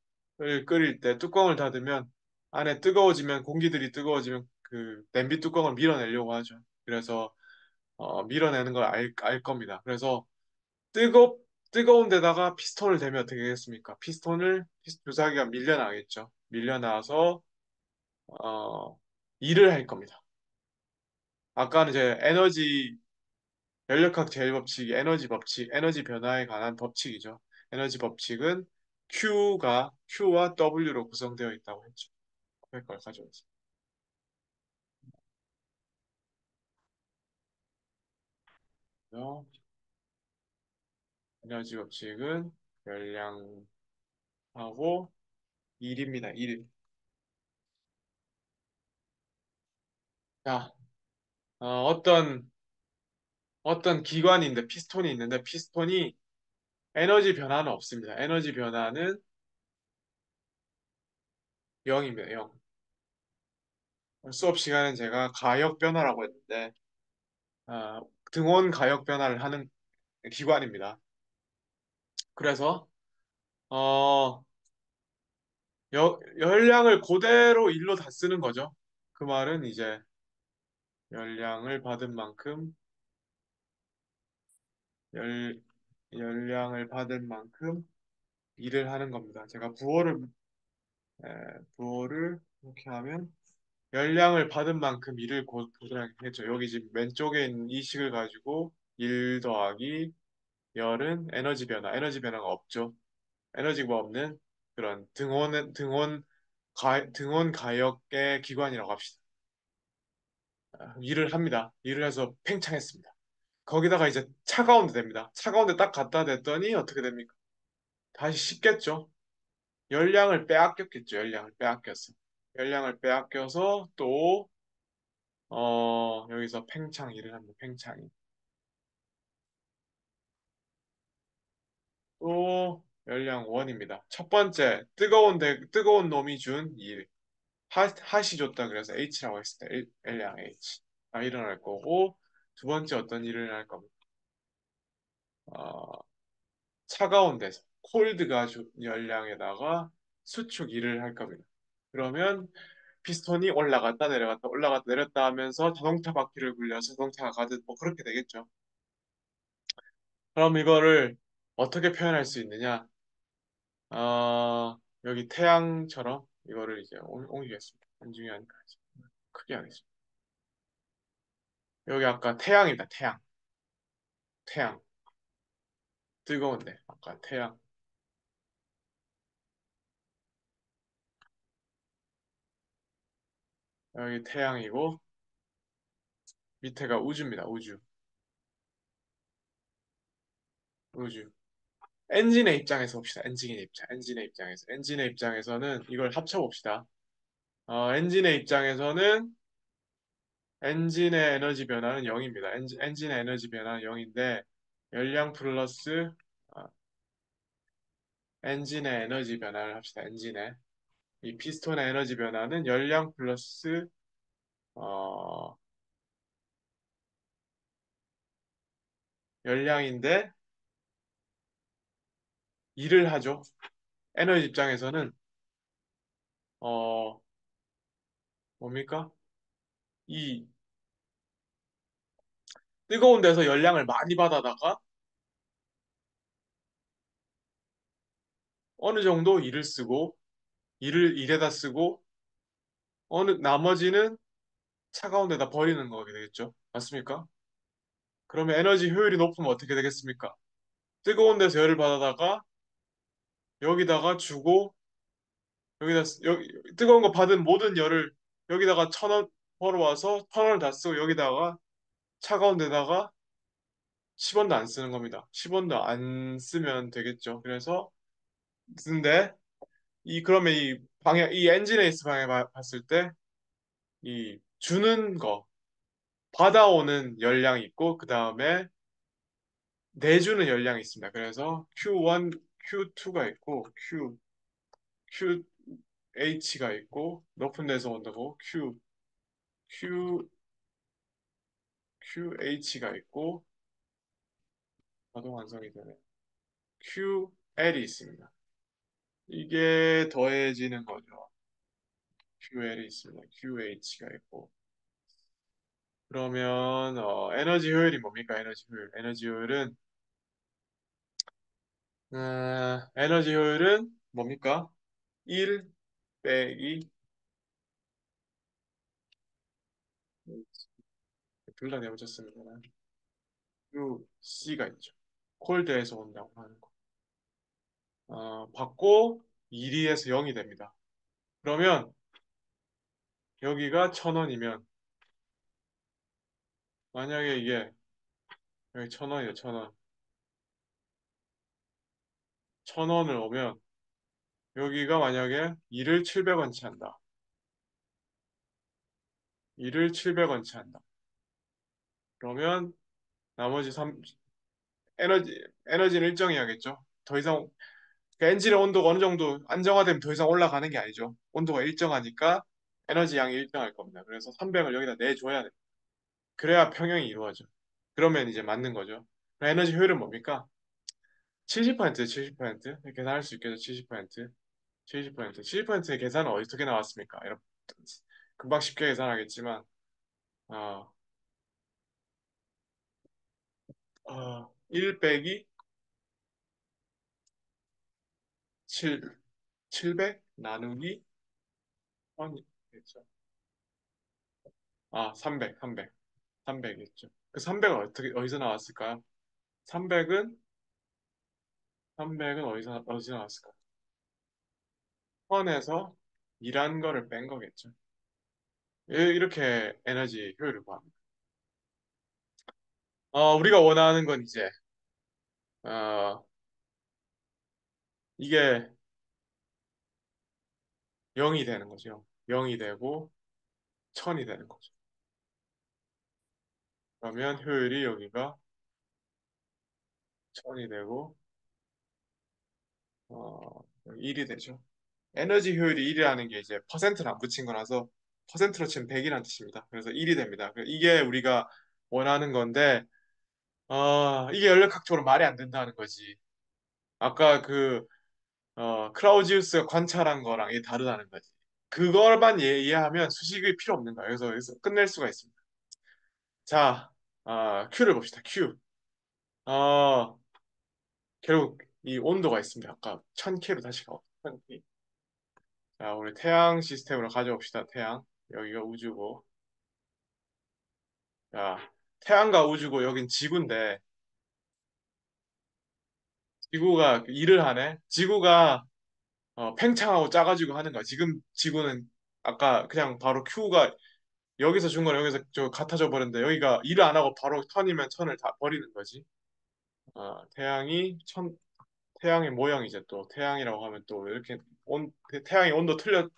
끓일 때 뚜껑을 닫으면 안에 뜨거워지면 공기들이 뜨거워지면 그 냄비 뚜껑을 밀어내려고 하죠. 그래서 어, 밀어내는 걸 알, 알 겁니다. 그래서 뜨거, 뜨거운 데다가 피스톤을 대면 어떻게 되겠습니까? 피스톤을 피스- 주사기가 밀려나겠죠. 밀려나서 어, 일을 할 겁니다. 아까는 이제 에너지 연력학 제일 법칙이 에너지 법칙, 에너지 변화에 관한 법칙이죠. 에너지 법칙은 Q가 Q와 W로 구성되어 있다고 했죠. 그걸 가져왔어요. 에너지 법칙은 열량하고 일입니다. 일. 자, 어, 떤 어떤 기관인데 피스톤이 있는데 피스톤이 에너지 변화는 없습니다. 에너지 변화는 0입니다. 0. 수업 시간에 제가 가역 변화라고 했는데 아, 등원 가역 변화를 하는 기관입니다. 그래서 어, 여- 열량을 그대로 일로 다 쓰는 거죠. 그 말은 이제 열량을 받은 만큼 열, 열량을 받은 만큼 일을 하는 겁니다. 제가 부호를 에, 부호를 이렇게 하면 열량을 받은 만큼 일을 고- 고생했죠. 여기 지금 왼쪽에 있는 이 식을 가지고 1 더하기 열은 에너지 변화, 에너지 변화가 없죠. 에너지가 없는 그런 등원, 등원, 가, 등원 가역의 기관이라고 합시다. 아, 일을 합니다. 일을 해서 팽창했습니다. 거기다가 이제 차가운 데 됩니다. 차가운 데 딱 갖다 댔더니 어떻게 됩니까? 다시 식겠죠. 열량을 빼앗겼겠죠. 열량을 빼앗겼어. 열량을 빼앗겨서 또, 어, 여기서 팽창 일을 합니다. 팽창이. 또, 열량 원입니다. 첫 번째, 뜨거운 데, 뜨거운 놈이 준 일. 하, 핫이 줬다 그래서 H라고 했을 때 L, L량 H. 아, 일어날 거고, 두 번째 어떤 일을 일어날 겁니다. 어, 차가운 데서 콜드 가죽 열량에다가 수축 일을 할 겁니다. 그러면 피스톤이 올라갔다 내려갔다 올라갔다 내렸다 하면서 자동차 바퀴를 굴려서 자동차가 가듯 뭐 그렇게 되겠죠. 그럼 이거를 어떻게 표현할 수 있느냐? 어, 여기 태양처럼 이거를 이제 옮- 옮기겠습니다. 안중에 하니까 크게 하겠습니다. 여기 아까 태양이다. 태양. 태양. 뜨거운데 아까 태양. 여기 태양이고 밑에가 우주입니다. 우주. 우주. 엔진의 입장에서 봅시다. 엔진의 입장. 엔진의 입장에서. 엔진의 입장에서는 이걸 합쳐 봅시다. 어, 엔진의 입장에서는 엔진의 에너지 변화는 0입니다. 엔진, 엔진의 에너지 변화는 0인데 열량 플러스 어, 엔진의 에너지 변화를 합시다. 엔진의 이 피스톤의 에너지 변화는 열량 플러스 어, 열량인데 일을 하죠. 에너지 입장에서는 어, 뭡니까? 이 뜨거운 데서 열량을 많이 받아다가 어느 정도 일을 쓰고 일을 일에다 쓰고 어느 나머지는 차가운 데다 버리는 거게 되겠죠. 맞습니까? 그러면 에너지 효율이 높으면 어떻게 되겠습니까? 뜨거운 데서 열을 받아다가 여기다가 주고 여기다 쓰- 여기 뜨거운 거 받은 모든 열을 여기다가 천 원 벌어와서 천 원을 다 쓰고 여기다가 차가운 데다가 10원도 안 쓰는 겁니다. 10원도 안 쓰면 되겠죠. 그래서 근데 이 그러면 이 방향 이 에너지의 방향 봐- 봤을 때 이 주는 거 받아오는 열량이 있고 그 다음에 내주는 열량이 있습니다. 그래서 Q1, Q2가 있고 Q, QH가 있고 높은 데서 온다고 Q, Q, QH가 있고 자동 완성이 되네. QL이 있습니다. 이게 더해지는 거죠. QL이 있습니다. QH가 있고 그러면 어, 에너지 효율이 뭡니까? 에너지 효율. 에너지 효율은 어, 에너지 효율은 뭡니까? 1 빼기 둘 다 내어졌습니다. UC가 있죠. 콜드에서 온다고 하는 거. 어, 받고 1위에서 0이 됩니다. 그러면 여기가 1000원이면 만약에 이게 여기 1000원이에요. 1000원. 1000원을 오면 여기가 만약에 2를 700원치 한다. 2를 700원치 한다. 그러면 나머지 3 에너지 에너지는 일정해야겠죠. 더 이상 그러니까 엔진의 온도가 어느 정도 안정화되면 더 이상 올라가는 게 아니죠. 온도가 일정하니까 에너지 양이 일정할 겁니다. 그래서 300을 여기다 내줘야 돼. 그래야 평형이 이루어져. 그러면 이제 맞는 거죠. 에너지 효율은 뭡니까? 70%, 70%. 계산할 수 있겠죠. 70%. 70%. 70%의 계산은 어떻게 나왔습니까? 여러분, 금방 쉽게 계산하겠지만, 어, 어, 1 빼기 7, 700 나누기 1000이 겠죠. 아, 300, 300. 300이었죠. 그 300은 어떻게, 어디서 나왔을까요? 300은, 300은 어디서, 어디서 나왔을까요? 1000에서 일한 거를 뺀 거겠죠. 이- 이렇게 에너지 효율을 구합니다. 어, 우리가 원하는 건 이제, 어, 이게 0이 되는 거죠. 0이 되고 1000이 되는 거죠. 그러면 효율이 여기가 1000이 되고 어, 1이 되죠. 에너지 효율이 1이라는 게 이제 퍼센트를 안 붙인 거라서 퍼센트로 치면 100이라는 뜻입니다. 그래서 1이 됩니다. 그 이게 우리가 원하는 건데 어, 이게 연력학적으로 말이 안 된다는 거지. 아까 그 어, 클라우지우스가 관찰한 거랑 이게 다르다는 거지. 그걸만 예- 이해하면 수식이 필요 없는 거예요. 그래서 여기서 끝낼 수가 있습니다. 자, 아, Q를 봅시다. Q. 어, 결국 이 온도가 있습니다. 아까 1000K로 다시 가고 1000K. 자, 우리 태양 시스템으로 가져옵시다. 태양. 여기가 우주고. 자, 태양과 우주고 여긴 지구인데 지구가 일을 하네. 지구가 어, 팽창하고 작아지고 하는 거야. 지금 지구는 아까 그냥 바로 Q가 여기서 준 거는 여기서 저 같아져 버렸는데 여기가 일을 안 하고 바로 천이면 천을 다 버리는 거지. 어, 태양이 천 태양의 모양 이제 또 태양이라고 하면 또 이렇게 온 태양의 온도 틀렸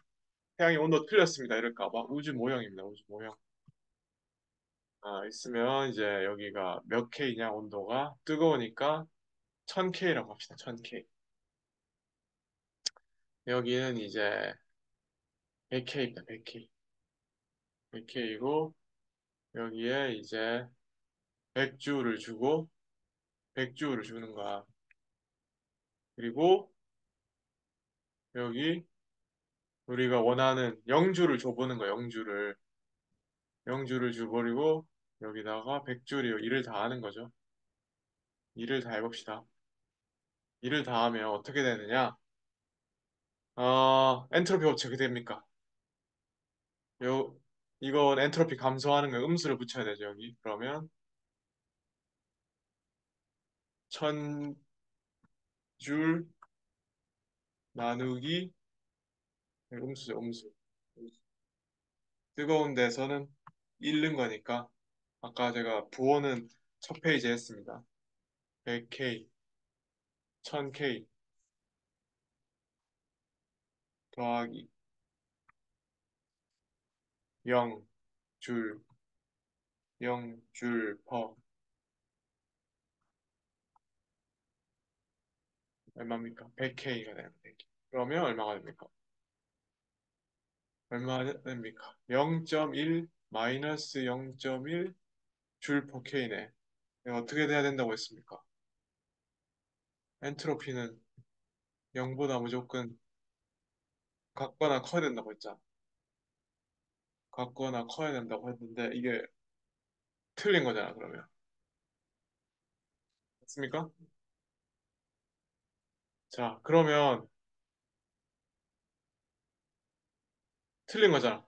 태양의 온도 틀렸습니다. 이럴까 봐 우주 모형입니다. 우주 모형. 아, 있으면 이제 여기가 몇 K냐 온도가 뜨거우니까 1000K라고 합시다. 1000K. 여기는 이제 100K입니다. 100K. 100K이고 여기에 이제 100주를 주고 100주를 주는 거야. 그리고 여기 우리가 원하는 영주를 줘보는 거야. 영주를. 영주를 줘버리고 여기다가 100줄이요. 일을 다 하는 거죠. 일을 다 해봅시다. 일을 다 하면 어떻게 되느냐? 어, 엔트로피 어떻게 됩니까? 요, 이건 엔트로피 감소하는 거 음수를 붙여야 되죠, 여기. 그러면 1000줄 나누기 음수죠, 음수. 뜨거운 데서는 잃는 거니까 아까 제가 부호는 첫 페이지에 했습니다. 100K, 1000K 더하기 0 줄, 0줄 퍼 얼마입니까? 100K가 되는 100K. 그러면 얼마가 됩니까? 얼마 됩니까? 0.1 마이너스 0.1 줄 퍼 K네. 어떻게 돼야 된다고 했습니까? 엔트로피는 0보다 무조건 같거나 커야 된다고 했잖아. 같거나 커야 된다고 했는데 이게 틀린 거잖아, 그러면. 맞습니까? 자, 그러면 틀린 거잖아.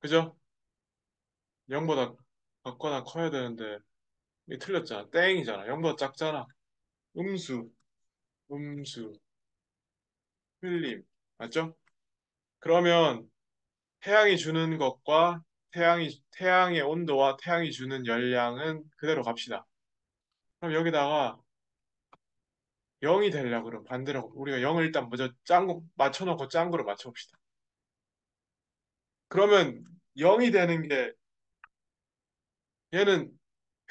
그죠? 0보다 작거나 커야 되는데 이게 틀렸잖아. 땡이잖아. 0보다 작잖아. 음수, 음수, 흘림. 맞죠? 그러면 태양이 주는 것과 태양이, 태양의 온도와 태양이 주는 열량은 그대로 갑시다. 그럼 여기다가 0이 되려고 그러면 반대로 우리가 0을 일단 먼저 짱구 맞춰놓고 짱구로 맞춰봅시다. 그러면 0이 되는 게 얘는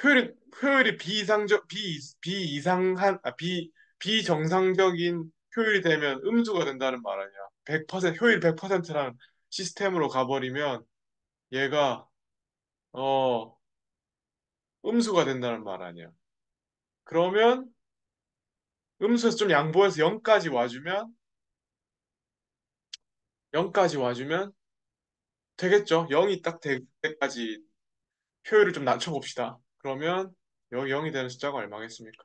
효율이 효율이 비이상적 비 비이상한 아, 비 비정상적인 효율이 되면 음수가 된다는 말 아니야. 100% 효율 100%라는 시스템으로 가버리면 얘가 어 음수가 된다는 말 아니야. 그러면 음수에서 좀 양보해서 0까지 와주면 0까지 와주면 되겠죠. 0이 딱 될 때까지 효율을 좀 낮춰봅시다. 그러면 여기 0이 되는 숫자가 얼마겠습니까?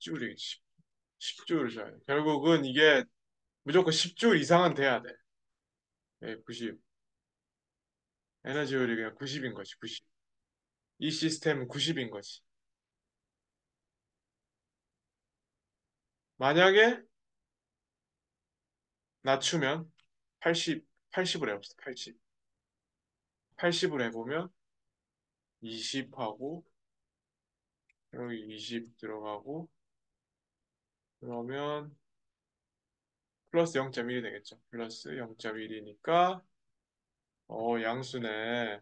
10줄이 10, 줄을 줘야 돼. 결국은 이게 무조건 10줄 이상은 돼야 돼. 예, 90. 에너지 효율이 그냥 90인 거지, 90. 이 시스템은 90인 거지. 만약에 낮추면 80, 80을 해봅시다. 80. 80을 해보면 20하고 여기 20 들어가고 그러면 플러스 0.1이 되겠죠. 플러스 0.1이니까 어 양수네.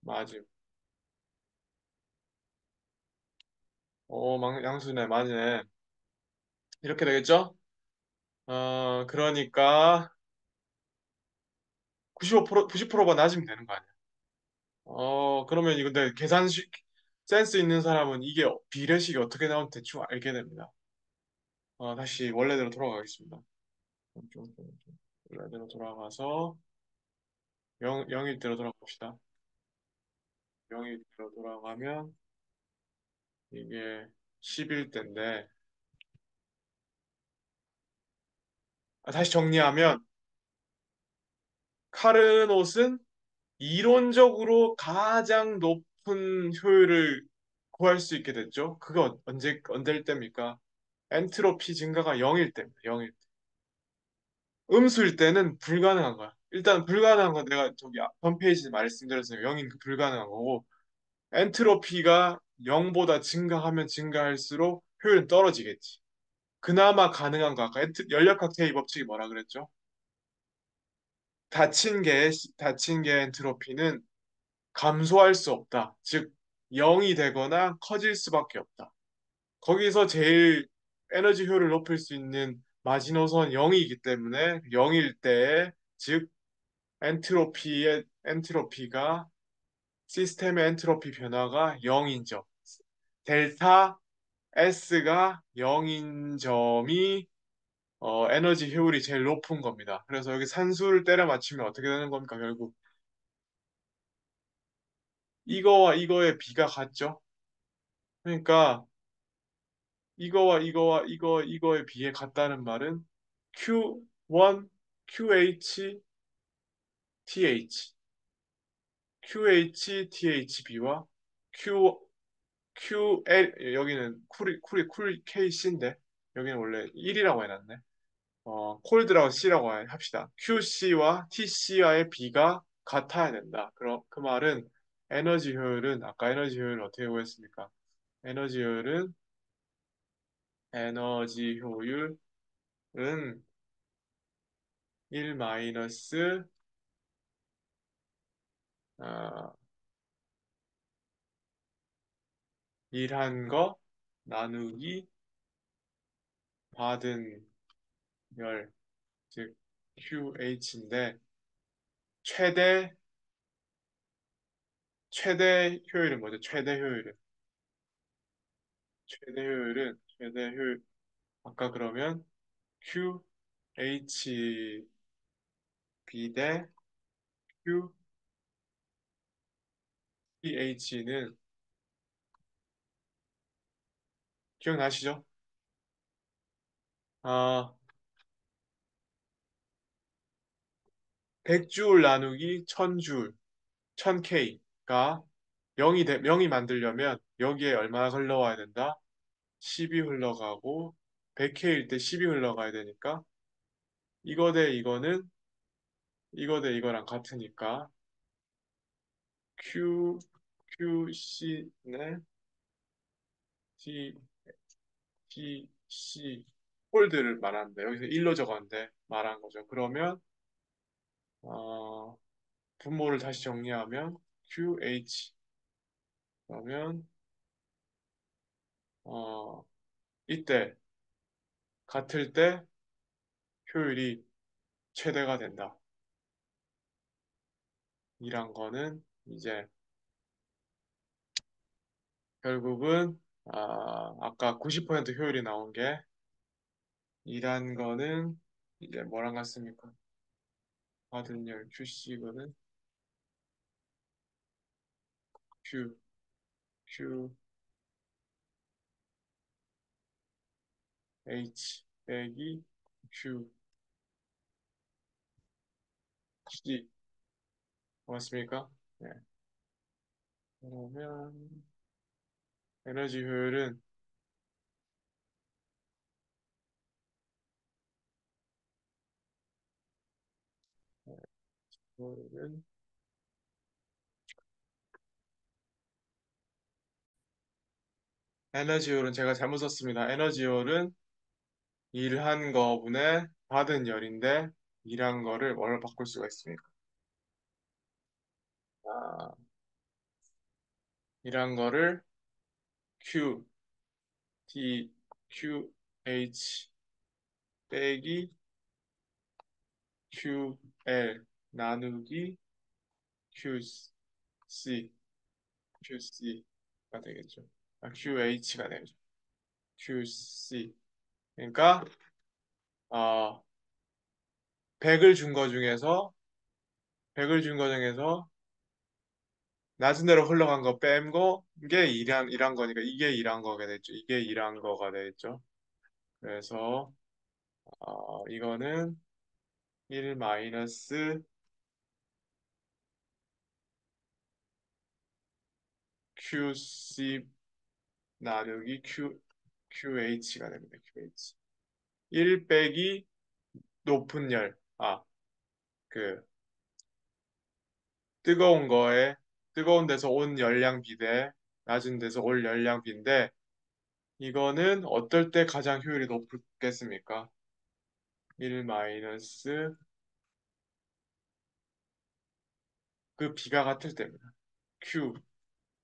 맞음. 어 망- 양수네 맞네. 이렇게 되겠죠? 어 그러니까 95% 90%만 낮으면 되는 거 아니야? 어 그러면 이거 근데 계산식 센스 있는 사람은 이게 비례식이 어떻게 나오는지 대충 알게 됩니다. 어, 다시 원래대로 돌아가겠습니다. 원래대로 돌아가서 0, 0일 대로 돌아갑시다. 0일 대로 돌아가면 이게 11 대인데 아, 다시 정리하면 카르노스는 이론적으로 가장 높 은 효율을 구할 수 있게 됐죠. 그거 언제 언제일 때입니까? 엔트로피 증가가 0일 때입니다. 0일 때. 음수일 때는 불가능한 거야. 일단 불가능한 건 내가 저기 홈페이지에 말씀드렸어요. 0인 그 불가능한 거고 엔트로피가 0보다 증가하면 증가할수록 효율은 떨어지겠지. 그나마 가능한 거 아까 엔트, 열역학 제2의 법칙이 뭐라 그랬죠? 닫힌계 닫힌계 엔트로피는 감소할 수 없다. 즉 0이 되거나 커질 수밖에 없다. 거기서 제일 에너지 효율을 높일 수 있는 마지노선 0이기 때문에 0일 때, 즉 엔트로피의 엔트로피가 시스템의 엔트로피 변화가 0인 점. 델타 S가 0인 점이 어, 에너지 효율이 제일 높은 겁니다. 그래서 여기 산수를 때려 맞추면 어떻게 되는 겁니까? 결국 이거와 이거의 비가 같죠? 그러니까 이거와 이거와 이거 이거에 비해 같다는 말은 Q1, QH, TH, QH, THB와 Q, QL 여기는 쿨이 쿨이 쿨 KC인데 여기는 원래 1이라고 해놨네. 어, 콜드라고 C라고 합시다. QC와 TC와의 비가 같아야 된다. 그럼 그 말은 에너지 효율은 아까 에너지 효율을 어떻게 구했습니까? 에너지 효율은 에너지 효율은 1 마이너스 아, 일한 거 나누기 받은 열, 즉 QH인데 최대 최대 효율은 뭐죠? 최대 효율은 최대 효율은 최대 효율 아까 그러면 Q H B 대 Q P H는 기억나시죠? 아, 100줄 나누기 1000줄, 1000K 가 0이, 되, 0이 만들려면 여기에 얼마나 흘러와야 된다? 10이 흘러가고 100K일 때 10이 흘러가야 되니까 이거 대 이거는 이거 대 이거랑 같으니까 Q, QC네 T, T, C 홀드를 말하는데 여기서 1로 적었는데 말한 거죠. 그러면 어, 분모를 다시 정리하면 QH 그러면 어, 이때 같을 때 효율이 최대가 된다. 이란 거는 이제 결국은 아, 아까 90% 효율이 나온 게 이란 거는 이제 뭐랑 같습니까? 받은 열 QC거든. Q, Q, H. 빼기 Q, C 맞습니까? 네. 그러면 에너지 효율은? 효율은 에너지 효율은 제가 잘못 썼습니다. 에너지 효율은 일한 거분의 받은 열인데 일한 거를 뭘로 바꿀 수가 있습니까? 아, 일한 거를 Q, T, Q, H 빼기 Q, L 나누기 Q, C, Q, C가 되겠죠. 아, Q, H가 되죠. Q, C. 그러니까 어, 100을 준 거 중에서 100을 준 거 중에서 낮은 데로 흘러간 거 뺀 거 이게 일한 일한 거니까 이게 일한 거가 됐죠. 이게 일한 거가 되겠죠. 그래서 어, 이거는 1 마이너스 QC 나누기 Q, QH가 됩니다. QH. 1 빼기 높은 열. 아, 그 뜨거운 거에 뜨거운 데서 온 열량 비대 낮은 데서 올 열량 비인데 이거는 어떨 때 가장 효율이 높겠습니까? 1 마이너스 그 비가 같을 때입니다. Q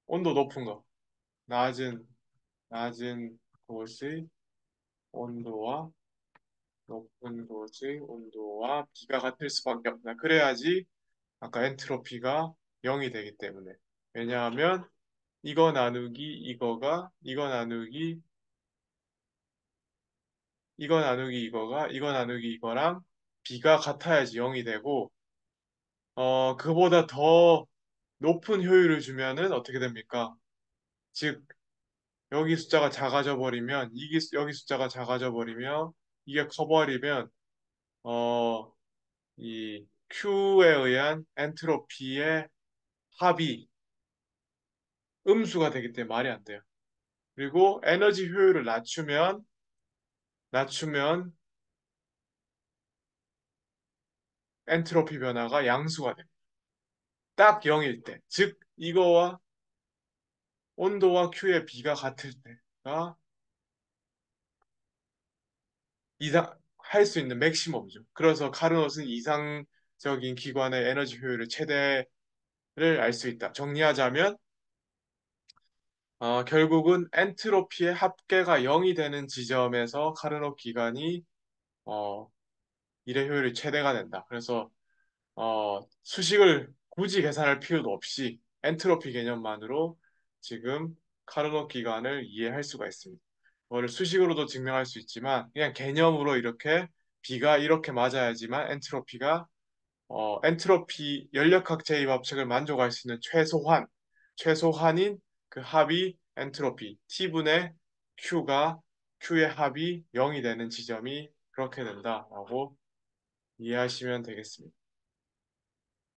온도 높은 거 낮은 낮은 곳의 온도와 높은 곳의 온도와 비가 같을 수밖에 없다. 그래야지 아까 엔트로피가 0이 되기 때문에 왜냐하면 이거 나누기 이거가 이거 나누기 이거 나누기 이거가 이거 나누기 이거랑 비가 같아야지 0이 되고 어 그보다 더 높은 효율을 주면은 어떻게 됩니까? 즉 여기 숫자가 작아져 버리면 이게 여기 숫자가 작아져 버리면 이게 커버리면 어 이 Q에 의한 엔트로피의 합이 음수가 되기 때문에 말이 안 돼요. 그리고 에너지 효율을 낮추면 낮추면 엔트로피 변화가 양수가 됩니다. 딱 0일 때, 즉 이거와 온도와 Q의 비가 같을 때가 이상 할 수 있는 맥시멈이죠. 그래서 카르노스는 이상적인 기관의 에너지 효율의 최대를 알 수 있다. 정리하자면 어, 결국은 엔트로피의 합계가 0이 되는 지점에서 카르노 기관이 어, 일의 효율이 최대가 된다. 그래서 어, 수식을 굳이 계산할 필요도 없이 엔트로피 개념만으로 지금 카르노 기관을 이해할 수가 있습니다. 그거를 수식으로도 증명할 수 있지만 그냥 개념으로 이렇게 B가 이렇게 맞아야지만 엔트로피가 어, 엔트로피 연력학 제2법칙을 만족할 수 있는 최소한 최소한인 그 합이 엔트로피 T분의 Q가 Q의 합이 0이 되는 지점이 그렇게 된다라고 이해하시면 되겠습니다.